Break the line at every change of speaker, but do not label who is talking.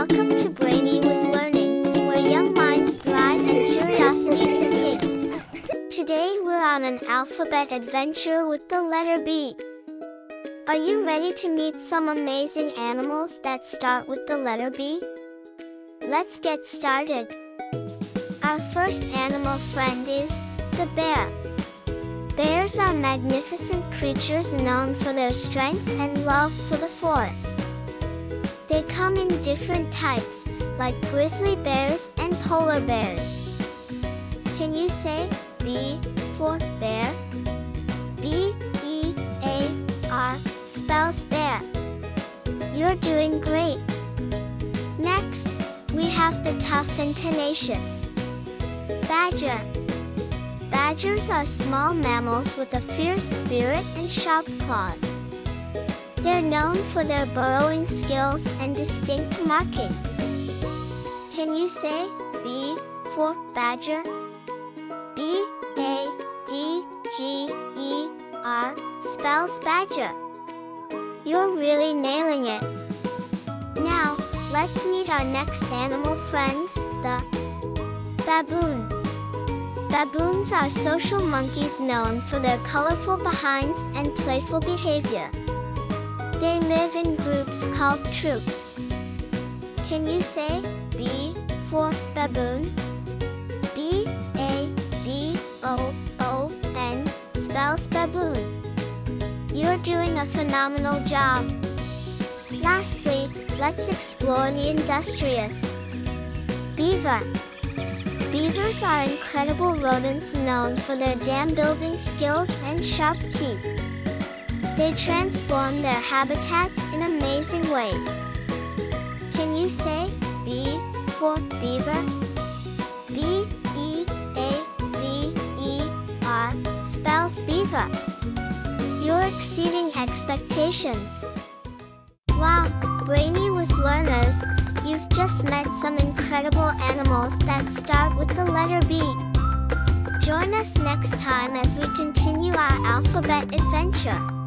Welcome to Brainy Whiz Learning, where young minds thrive and curiosity is king. Today we're on an alphabet adventure with the letter B. Are you ready to meet some amazing animals that start with the letter B? Let's get started. Our first animal friend is the bear. Bears are magnificent creatures known for their strength and love for the forest. Come in different types, like grizzly bears and polar bears. Can you say B for bear? B E A R spells bear. You're doing great. Next, we have the tough and tenacious. Badger. Badgers are small mammals with a fierce spirit and sharp claws. They're known for their burrowing skills and distinct markings. Can you say B for badger? B A D G E R spells badger. You're really nailing it. Now, let's meet our next animal friend, the baboon. Baboons are social monkeys known for their colorful behinds and playful behavior. Live in groups called troops. Can you say B for baboon? B A B O O N spells baboon. You're doing a phenomenal job. Lastly, let's explore the industrious. Beaver. Beavers are incredible rodents known for their dam building skills and sharp teeth. They transform their habitats in amazing ways. Can you say B for beaver? B E A V E R spells beaver. You're exceeding expectations. Wow, Brainy Whiz learners. You've just met some incredible animals that start with the letter B. Join us next time as we continue our alphabet adventure.